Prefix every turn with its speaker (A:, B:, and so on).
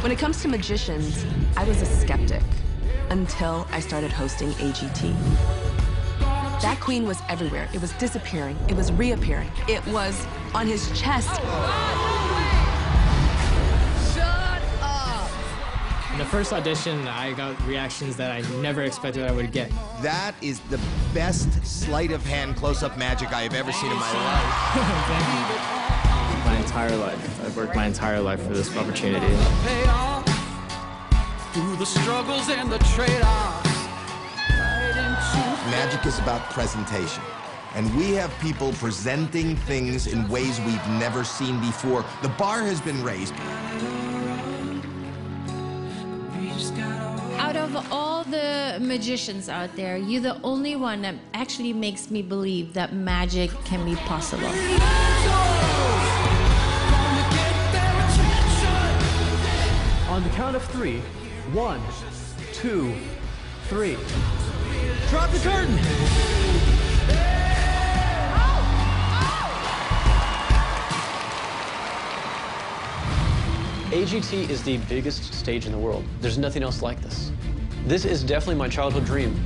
A: When it comes to magicians, I was a skeptic until I started hosting AGT. That queen was everywhere. It was disappearing. It was reappearing. It was on his chest.
B: In the first audition, I got reactions that I never expected I would get.
C: That is the best sleight of hand close-up magic I have ever seen in my life.
B: Thank you. My entire life. I've worked my entire life for this opportunity.
D: Through the struggles and the trade-offs.
C: Magic is about presentation. And we have people presenting things in ways we've never seen before. The bar has been raised.
E: Out of all the magicians out there, you're the only one that actually makes me believe that magic can be possible.
F: On the count of three, one, two, three. Drop the curtain!
G: AGT is the biggest stage in the world. There's nothing else like this. This is definitely my childhood dream.